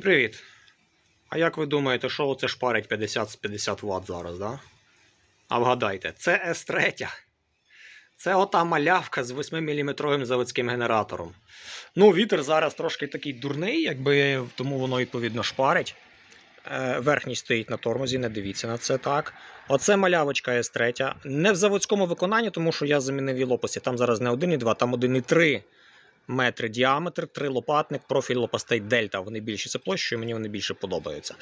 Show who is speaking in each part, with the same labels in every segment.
Speaker 1: Привіт. А як ви думаєте, що це шпарить 50 з 50 Вт зараз, да? А вгадайте, це С3. Це ота малявка з 8-мм заводським генератором. Ну, вітер зараз трошки такий дурний, якби тому воно відповідно шпарить. Е, Верхній стоїть на тормозі, не дивіться на це так. Оце малявочка С3. Не в заводському виконанні, тому що я замінив її лопасті. Там зараз не 1,2, там 1,3 метри діаметр, три лопатник, профіль лопастей Дельта. Вони більші за площею, мені вони більше подобаються.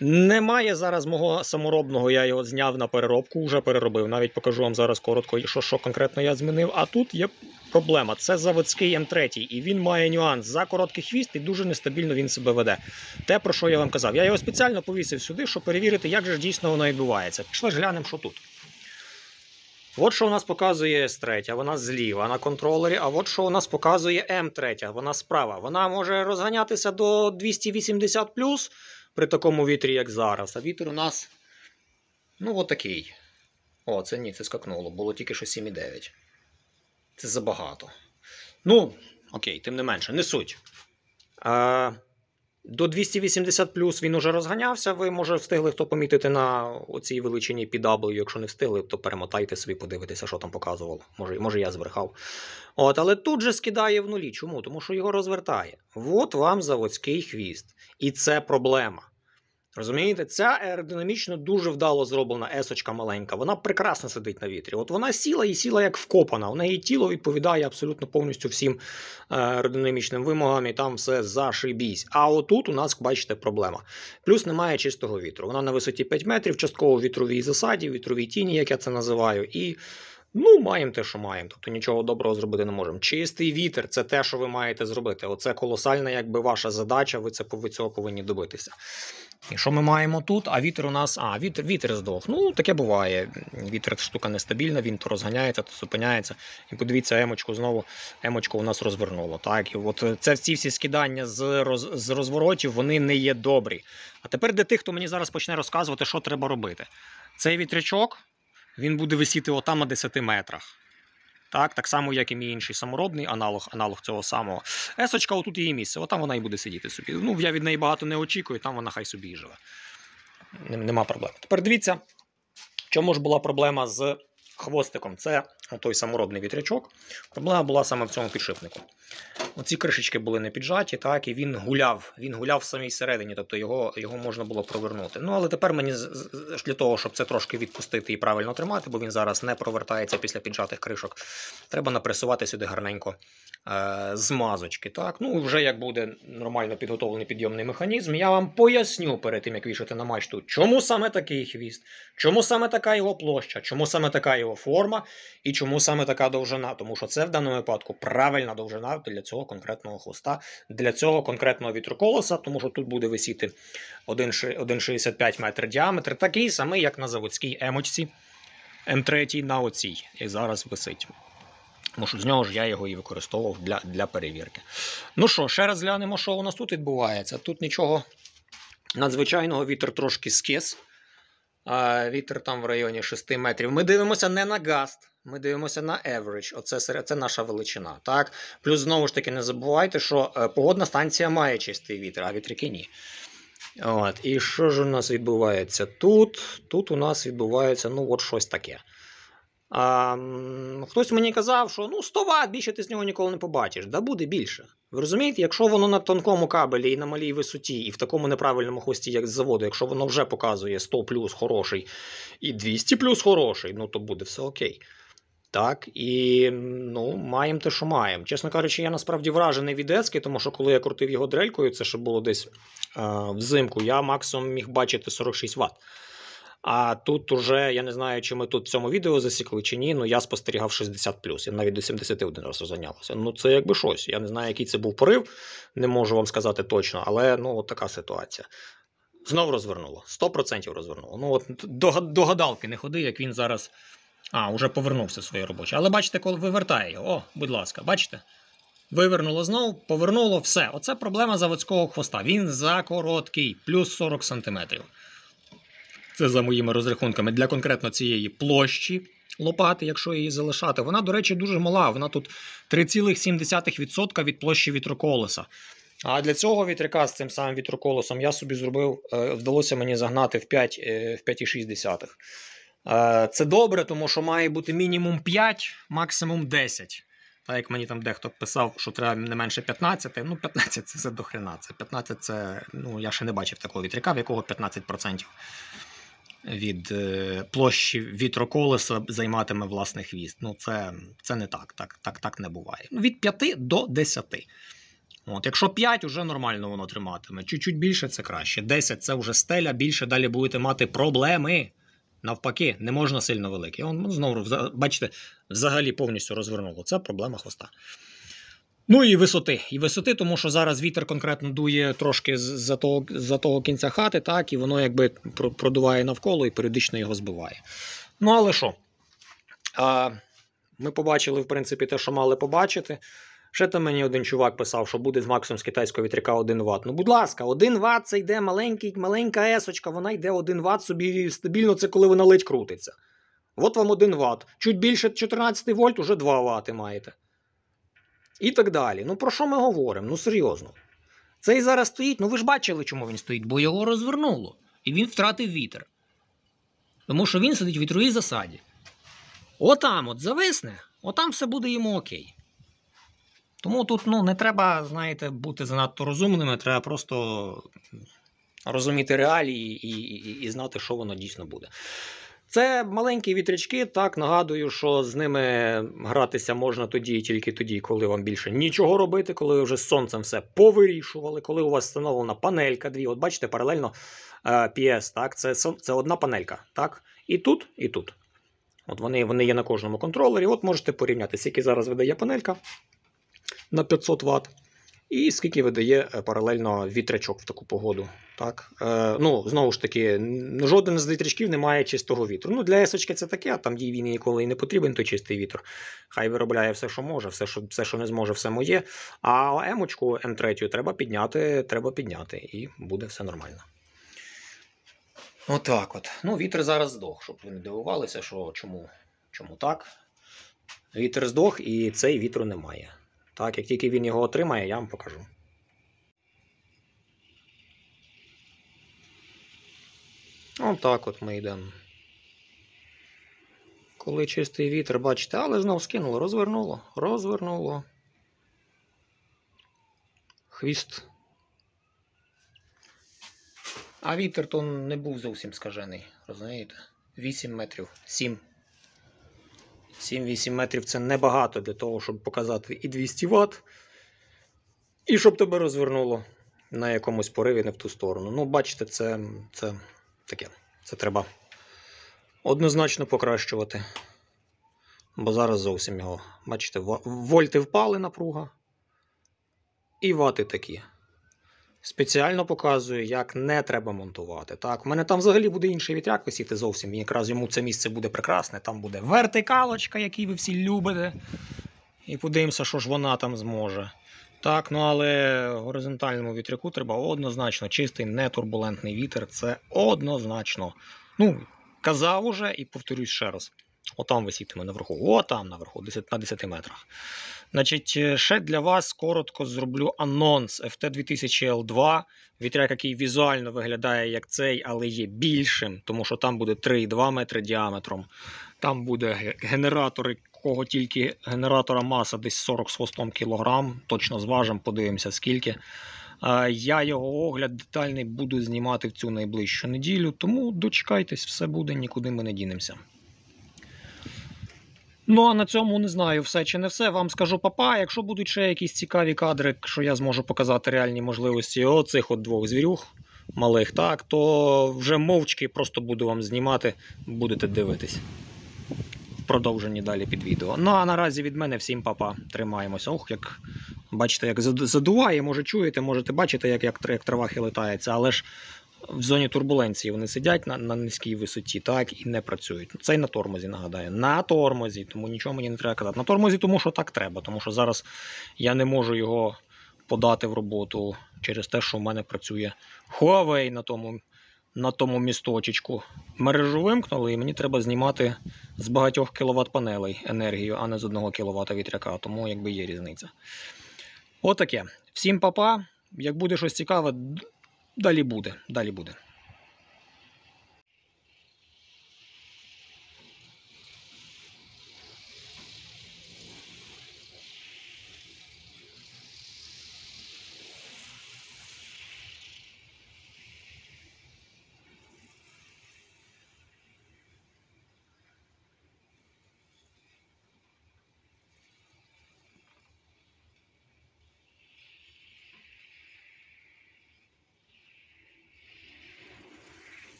Speaker 1: Немає зараз мого саморобного, я його зняв на переробку, вже переробив. Навіть покажу вам зараз коротко, що, що конкретно я змінив. А тут є проблема. Це заводський М3, і він має нюанс. За короткий хвіст і дуже нестабільно він себе веде. Те, про що я вам казав. Я його спеціально повісив сюди, щоб перевірити, як же дійсно воно відбувається. Пішли ж глянемо, що тут. От що у нас показує С3, вона зліва на контролері, а от що у нас показує М3, вона справа. Вона може розганятися до 280 при такому вітрі, як зараз. А вітер у нас, ну, от такий. О, це ні, це скакнуло. Було тільки що 7,9. Це забагато. Ну, окей, тим не менше, не суть. А, до 280 він уже розганявся. Ви, може, встигли хто помітити на оцій величині PW. Якщо не встигли, то перемотайте собі, подивитися, що там показувало. Може, може я збрехав. От, але тут же скидає в нулі. Чому? Тому що його розвертає. От вам заводський хвіст. І це проблема. Розумієте, ця аеродинамічно дуже вдало зроблена есочка маленька. Вона прекрасно сидить на вітрі. От вона сіла і сіла як вкопана. У неї тіло відповідає абсолютно повністю всім е, аеродинамічним вимогам, і там все зашибісь. А отут у нас, бачите, проблема. Плюс немає чистого вітру. Вона на висоті 5 метрів, частково вітровій засаді, вітровій тіні, як я це називаю. І Ну, маємо те, що маємо. Тобто нічого доброго зробити не можемо. Чистий вітер це те, що ви маєте зробити. Оце колосальна, якби ваша задача, ви це ви цього повинні добитися. І що ми маємо тут? А вітер у нас. А, вітер вітер здох. Ну, таке буває. Вітер штука нестабільна, він то розганяється, то зупиняється. І подивіться, емочку знову емочку у нас розвернуло. Так, і от це ці всі скидання з роз, з розворотів вони не є добрі. А тепер для тих, хто мені зараз почне розказувати, що треба робити. Цей вітрячок він буде висіти отам на 10 метрах. Так так само, як і мій інший саморобний аналог аналог цього самого. Есочка, отут її місце, отам вона і буде сидіти собі. Ну, Я від неї багато не очікую, там вона хай собі і живе. Нема проблем. Тепер дивіться, чому ж була проблема з хвостиком. Це той саморобний вітрячок. Проблема була саме в цьому підшипнику. Оці кришечки були не піджаті, так, і він гуляв. Він гуляв в самій середині, тобто його його можна було провернути. Ну, але тепер мені для того, щоб це трошки відпустити і правильно тримати, бо він зараз не провертається після піджатих кришок. Треба напресувати сюди гарненько е, змазочки. Так? Ну, Вже як буде нормально підготовлений підйомний механізм, я вам поясню перед тим, як вішати на мачту, чому саме такий хвіст, чому саме така його площа, чому саме така його форма і чому саме така довжина. Тому що це в даному випадку правильна довжина для цього конкретного хвоста, для цього конкретного вітроколеса, тому що тут буде висіти 1,65 метр діаметр, такий самий, як на заводській емочці М3 на оцій, як зараз висить. Тому що з нього ж я його і використовував для для перевірки. Ну що, ще раз глянемо, що у нас тут відбувається. Тут нічого надзвичайного вітер трошки скис. Вітер там в районі 6 метрів. Ми дивимося не на гаст, ми дивимося на average. Оце це наша величина. Так? Плюс, знову ж таки, не забувайте, що е, погодна станція має чистий вітер, а вітряки ні. От. І що ж у нас відбувається тут? Тут у нас відбувається ну, от щось таке. А, Хтось мені казав, що ну 100 Вт більше ти з нього ніколи не побачиш. Да буде більше. Ви розумієте, якщо воно на тонкому кабелі і на малій висоті, і в такому неправильному хвості, як з заводу, якщо воно вже показує 100 плюс хороший і 200 плюс хороший, ну то буде все окей. Так, і ну, маємо те, що маємо. Чесно кажучи, я насправді вражений від ески, тому що коли я крутив його дрелькою, це ще було десь а, взимку, я максимум міг бачити 46 Вт. А тут уже я не знаю, чи ми тут в цьому відео засікли чи ні, ну я спостерігав 60 Я навіть до 71 раз розганялося. Ну це якби щось. Я не знаю, який це був порив, не можу вам сказати точно, але ну от така ситуація. Знову розвернуло. 100% розвернуло. Ну от до, до гадалки не ходи, як він зараз. А, вже повернувся своє робоче. Але бачите, коли вивертає його. О, будь ласка, бачите? Вивернуло знову, повернуло, все. Оце проблема заводського хвоста. Він закороткий, плюс 40 см. Це за моїми розрахунками для конкретно цієї площі лопати, якщо її залишати. Вона, до речі, дуже мала. Вона тут 3,7% від площі вітроколеса. А для цього вітряка з цим самим вітроколосом я собі зробив, е, вдалося мені загнати в 5, е, в 5,6. Це добре, тому що має бути мінімум 5, максимум 10. Так як мені там дехто писав, що треба не менше 15, ну 15 це, це до хрена. Це 15 це, ну я ще не бачив такого вітряка, в якого 15% від е, площі вітроколеса займатиме власний хвіст. Ну це, це не так, так, так, так не буває. Ну, Від 5 до 10. От, якщо 5, вже нормально воно триматиме. Чуть-чуть більше це краще. 10 це вже стеля, більше далі будете мати проблеми. Навпаки, не можна сильно великий. Он знову, бачите, взагалі повністю розвернуло. Це проблема хвоста. Ну і висоти. І висоти, тому що зараз вітер конкретно дує трошки з- за того, за того кінця хати, так, і воно якби продуває навколо і періодично його збиває. Ну, але що? А, ми побачили, в принципі, те, що мали побачити. Ще там мені один чувак писав, що буде з максимум з китайського вітряка 1 Вт. Ну, будь ласка, 1 Вт це йде маленький, маленька есочка, вона йде 1 Вт собі стабільно, це коли вона ледь крутиться. От вам 1 Вт. Чуть більше 14 вольт, уже 2 Вт маєте. І так далі. Ну про що ми говоримо? Ну серйозно. Цей зараз стоїть, ну ви ж бачили, чому він стоїть, бо його розвернуло. І він втратив вітер. Тому що він сидить в вітровій засаді. Отам от зависне, отам все буде йому окей. Тому тут ну, не треба, знаєте, бути занадто розумними, треба просто розуміти реалії і, і, і знати, що воно дійсно буде. Це маленькі вітрячки, так нагадую, що з ними гратися можна тоді і тільки тоді, коли вам більше нічого робити, коли ви вже з сонцем все повирішували, коли у вас встановлена панелька дві. От бачите, паралельно е, PS, так, це, це одна панелька. так, І тут, і тут. От вони, вони є на кожному контролері. От можете порівняти, скільки зараз видає панелька на 500 Вт. І скільки видає е, паралельно вітрячок в таку погоду. Так? Е, ну, знову ж таки, жоден з вітрячків не має чистого вітру. Ну, для есочки це таке, а там їй він ніколи і не потрібен той чистий вітер. Хай виробляє все, що може, все, що, все, що не зможе, все моє. А емочку М3 треба підняти, треба підняти, і буде все нормально. Отак от. Ну, вітер зараз здох, щоб ви не дивувалися, що чому, чому так. Вітер здох, і цей вітру немає. Так, як тільки він його отримає, я вам покажу. Отак от ми йдемо. Коли чистий вітер, бачите, але знов скинуло, розвернуло, розвернуло. Хвіст. А вітер то не був зовсім скажений, розумієте? 8 метрів, 7. 7-8 метрів це небагато для того, щоб показати і 200 Вт, і щоб тебе розвернуло на якомусь пориві не в ту сторону. Ну, бачите, це, це таке. Це треба однозначно покращувати. Бо зараз зовсім його. Бачите, вольти впали напруга. І вати такі. Спеціально показую, як не треба монтувати. Так, у мене там взагалі буде інший вітряк висіти зовсім. І якраз йому це місце буде прекрасне. Там буде вертикалочка, який ви всі любите. І подивимося, що ж вона там зможе. Так, ну але горизонтальному вітряку треба однозначно чистий, нетурбулентний вітер. Це однозначно. Ну, казав уже і повторюсь ще раз. Отам висітиме наверху. Отам наверху, 10, на 10 метрах. Значить, е, ще для вас коротко зроблю анонс FT2000L2. Вітряк, який візуально виглядає як цей, але є більшим, тому що там буде 3,2 метри діаметром. Там буде генератор, якого тільки генератора маса десь 40 з хвостом кілограм. Точно зважимо, подивимося скільки. Е, Я його огляд детальний буду знімати в цю найближчу неділю, тому дочекайтесь, все буде, нікуди ми не дінемося. Ну, а на цьому не знаю, все чи не все. Вам скажу папа. Якщо будуть ще якісь цікаві кадри, що я зможу показати реальні можливості оцих от двох звірюх малих, так, то вже мовчки просто буду вам знімати, будете дивитись. В продовженні далі під відео. Ну а наразі від мене всім папа. Тримаємося. Ох, як бачите, як задуває, може чуєте, можете бачити, як, як, як трава хилитається, але ж в зоні турбуленції вони сидять на, на низькій висоті, так, і не працюють. Цей на тормозі, нагадаю. На тормозі, тому нічого мені не треба казати. На тормозі, тому що так треба, тому що зараз я не можу його подати в роботу через те, що в мене працює Huawei на тому, на тому місточечку. Мережу вимкнули, і мені треба знімати з багатьох кіловат панелей енергію, а не з одного кіловата вітряка, тому якби є різниця. Отаке. Всім папа. Як буде щось цікаве, далі буде. Далі буде.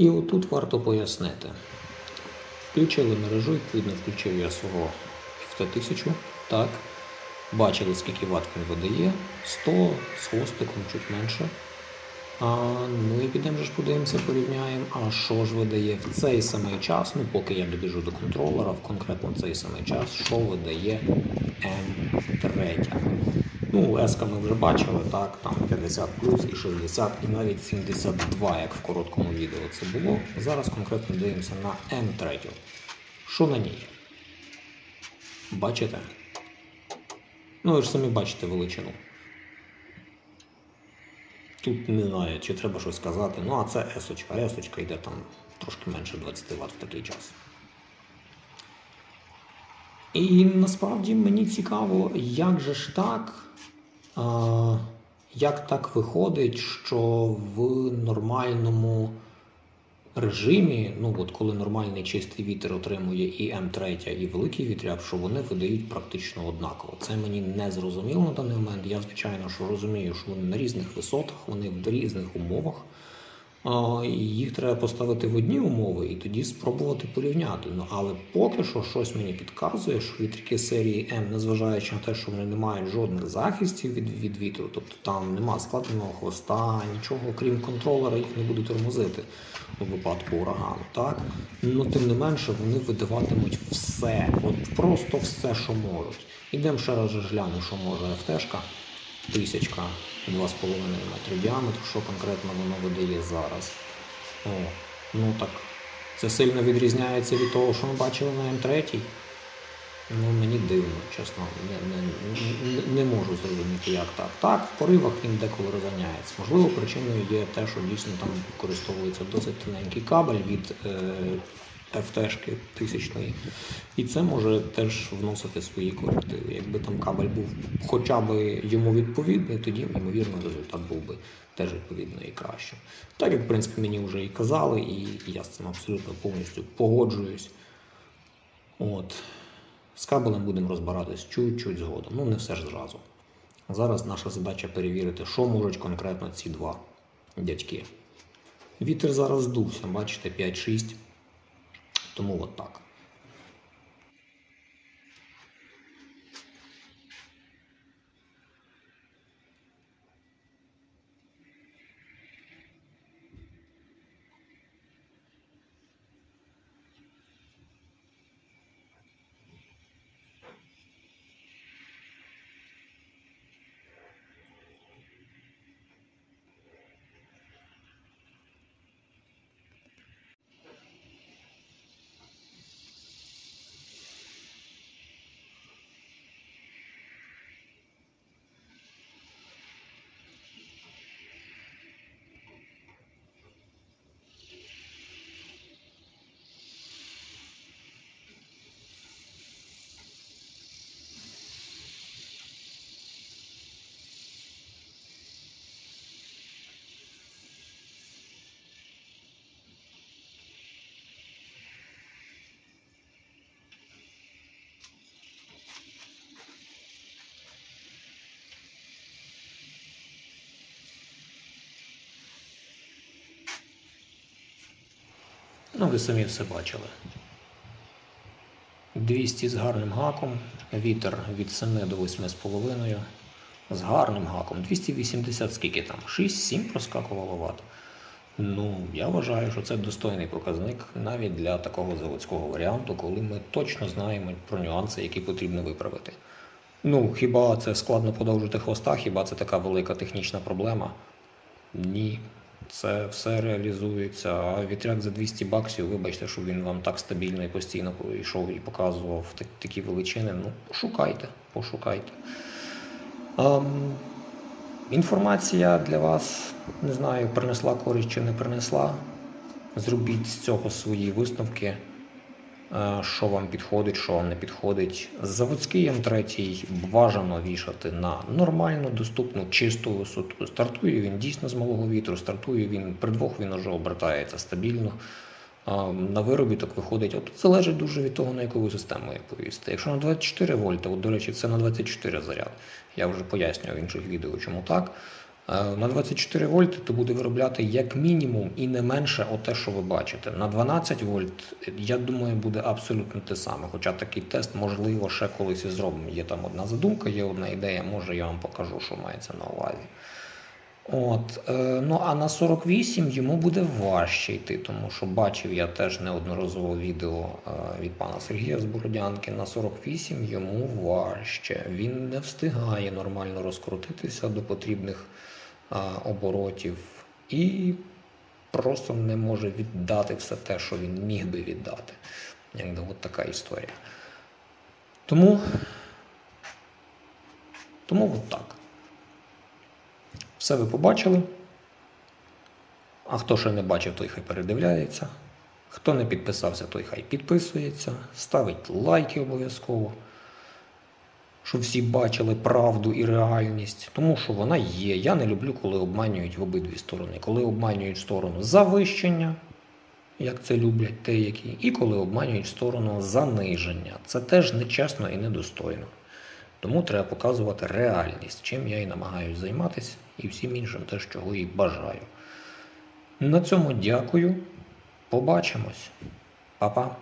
Speaker 1: І отут варто пояснити. Включили мережу, відповідно, включив я свого FT1000. Так. Бачили, скільки ватт він видає. 100 з хвостиком, чуть менше. А, ну і підемо ж подивимося, порівняємо, а що ж видає в цей самий час, ну поки я добіжу до контролера, в конкретно цей самий час, що видає М3. Ну, S ми вже бачили, так, там 50 плюс і 60, і навіть 72, як в короткому відео це було. Зараз конкретно дивимося на М3. Що на ній? Бачите? Ну, ви ж самі бачите величину. Тут не знаю, чи треба щось сказати. Ну, а це есочка. Есочка йде там трошки менше 20 Вт в такий час. І насправді мені цікаво, як же ж так, а, як так виходить, що в нормальному режимі, ну от коли нормальний чистий вітер отримує і М3, і великий вітряк, що вони видають практично однаково. Це мені не зрозуміло на даний момент. Я, звичайно, що розумію, що вони на різних висотах, вони в різних умовах. Їх треба поставити в одні умови і тоді спробувати порівняти. Ну але поки що щось мені підказує, що вітряки серії М, незважаючи на те, що вони не мають жодних захистів від, від вітру, тобто там нема складеного хвоста, нічого, крім контролера, їх не будуть тормозити у випадку урагану. Так? Ну тим не менше вони видаватимуть все, от просто все, що можуть. Ідемо ще раз глянемо, що може ФТшка тисячка 2,5 метри діаметру, що конкретно воно видає зараз. О, ну так, це сильно відрізняється від того, що ми бачили на М3. Ну, мені дивно, чесно, не, не, не, можу зрозуміти, як так. Так, в поривах він деколи розганяється. Можливо, причиною є те, що дійсно там використовується досить тоненький кабель від е, FT-шки тисячної. І це може теж вносити свої корективи. Якби там кабель був хоча б йому відповідний, тоді, ймовірно, результат був би теж відповідно і краще. Так як, в принципі, мені вже і казали, і я з цим абсолютно повністю погоджуюсь. От. З кабелем будемо розбиратись чуть-чуть згодом. Ну, не все ж зразу. Зараз наша задача перевірити, що можуть конкретно ці два дядьки. Вітер зараз здувся, бачите, 5-6. Тому от так. Ну, ви самі все бачили. 200 з гарним гаком, вітер від 7 до 8,5 з гарним гаком. 280 скільки там? 6-7 проскакувало ватт. Ну, я вважаю, що це достойний показник навіть для такого заводського варіанту, коли ми точно знаємо про нюанси, які потрібно виправити. Ну, хіба це складно подовжити хвоста, хіба це така велика технічна проблема? Ні. Це все реалізується. А вітряк за 200 баксів, вибачте, що він вам так стабільно і постійно йшов і показував такі величини. Ну, пошукайте, пошукайте. Ем, інформація для вас, не знаю, принесла користь чи не принесла. Зробіть з цього свої висновки, що вам підходить, що вам не підходить. Заводський М3 бажано вішати на нормальну, доступну, чисту висоту. Стартує він дійсно з малого вітру, стартує він при двох він уже обертається стабільно. На виробіток виходить, от залежить дуже від того, на яку систему її повісите. Якщо на 24 вольта, от, до речі, це на 24 заряд. Я вже пояснював в інших відео, чому так. Е, На 24 вольти то буде виробляти як мінімум і не менше оте, що ви бачите. На 12 вольт, я думаю, буде абсолютно те саме. Хоча такий тест, можливо, ще колись і зробимо. Є там одна задумка, є одна ідея, може я вам покажу, що мається на увазі. От, е, ну а на 48 йому буде важче йти, тому що бачив я теж неодноразово відео е, від пана Сергія з Бородянки. На 48 йому важче. Він не встигає нормально розкрутитися до потрібних оборотів і просто не може віддати все те, що він міг би віддати. Якби от така історія. Тому, тому от так. Все ви побачили. А хто ще не бачив, той хай передивляється. Хто не підписався, той хай підписується, ставить лайки обов'язково, щоб всі бачили правду і реальність. Тому що вона є. Я не люблю, коли обманюють в обидві сторони. Коли обманюють сторону завищення, як це люблять деякі, і коли обманюють сторону заниження. Це теж нечесно і недостойно. Тому треба показувати реальність, чим я і намагаюся займатися, і всім іншим теж, чого і бажаю. На цьому дякую. Побачимось. Па-па.